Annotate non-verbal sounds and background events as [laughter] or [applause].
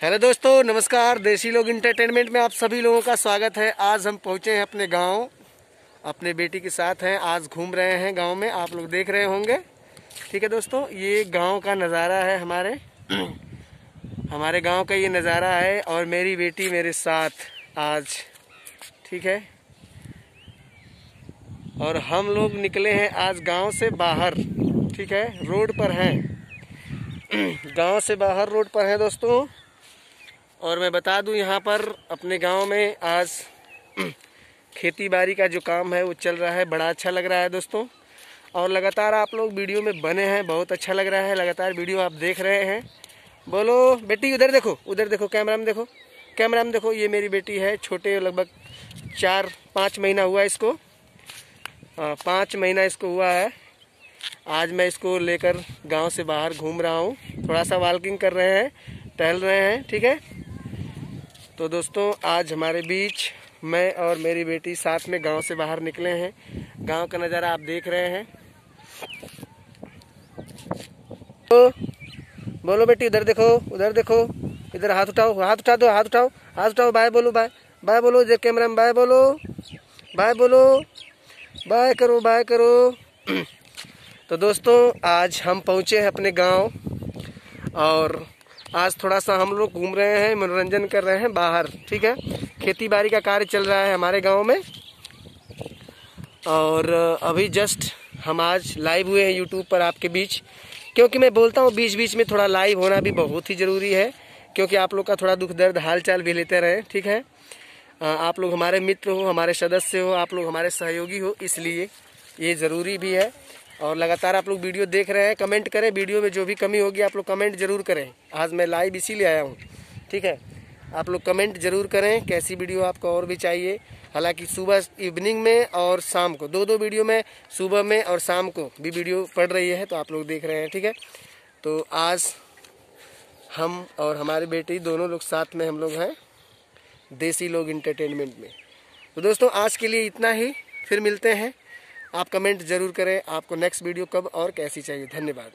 Hello दोस्तों नमस्कार। देसी लोग इंटरटेनमेंट में आप सभी लोगों का स्वागत है। आज हम पहुँचे हैं अपने गाँव अपने बेटी के साथ हैं। आज घूम रहे हैं गाँव में आप लोग देख रहे होंगे। ठीक है दोस्तों ये गाँव का नज़ारा है हमारे। [clears throat] हमारे गाँव का ये नज़ारा है और मेरी बेटी मेरे साथ आज। ठीक है? और हम लोग निकले हैं आज गाँव से बाहर। ठीक है? रोड पर हैं। [clears throat] गाँव से बाहर रोड पर हैं दोस्तों। और मैं बता दूँ, यहाँ पर अपने गाँव में आज खेती बाड़ी का जो काम है, वो चल रहा है। बड़ा अच्छा लग रहा है दोस्तों। और लगातार आप लोग वीडियो में बने हैं, बहुत अच्छा लग रहा है। लगातार वीडियो आप देख रहे हैं। बोलो, बेटी, उधर देखो उधर देखो, कैमरा में देखो, कैमरा में देखो, ये मेरी बेटी है, छोटे, लगभग चार, पाँच महीना हुआ इसको। पाँच महीना इसको हुआ है। आज मैं इसको लेकर गाँव से बाहर घूम रहा हूँ। थोड़ा सा वॉकिंग कर रहे हैं, टहल रहे हैं, ठीक है? तो दोस्तों, आज हमारे बीच मैं और मेरी बेटी साथ में गाँव से बाहर निकले हैं। गाँव का नज़ारा आप देख रहे हैं। तो बोलो बेटी, इधर देखो, उधर देखो, इधर हाथ उठाओ, हाथ उठा दो, हाथ उठाओ हाथ उठाओ बाय बोलो बाय बाय बोलो इधर कैमरा में बाय बोलो बाय बोलो बाय करो बाय करो। [clears throat] तो दोस्तों, आज हम पहुँचे हैं अपने गाँव और आज थोड़ा सा हम लोग घूम रहे हैं, मनोरंजन कर रहे हैं बाहर, ठीक है? खेती बाड़ी का कार्य चल रहा है हमारे गाँव में। और अभी जस्ट हम आज लाइव हुए हैं यूट्यूब पर आपके बीच, क्योंकि मैं बोलता हूँ बीच बीच में थोड़ा लाइव होना भी बहुत ही ज़रूरी है, क्योंकि आप लोग का थोड़ा दुख दर्द हाल चाल भी लेते रहें, ठीक है? आप लोग हमारे मित्र हो, हमारे सदस्य हो, आप लोग हमारे सहयोगी हो, इसलिए ये ज़रूरी भी है। और लगातार आप लोग वीडियो देख रहे हैं कमेंट करें, वीडियो में जो भी कमी होगी आप लोग कमेंट ज़रूर करें। आज मैं लाइव इसीलिए आया हूँ, ठीक है? आप लोग कमेंट ज़रूर करें, कैसी वीडियो आपको और भी चाहिए। हालाँकि सुबह इवनिंग में और शाम को दो दो वीडियो में, सुबह में और शाम को भी वीडियो पड़ रही है तो आप लोग देख रहे हैं, ठीक है? तो आज हम और हमारी बेटी दोनों लोग साथ में हम लोग हैं, देसी लोग इंटरटेनमेंट में। तो दोस्तों, आज के लिए इतना ही, फिर मिलते हैं। आप कमेंट ज़रूर करें। आपको नेक्स्ट वीडियो कब और कैसी चाहिए? धन्यवाद।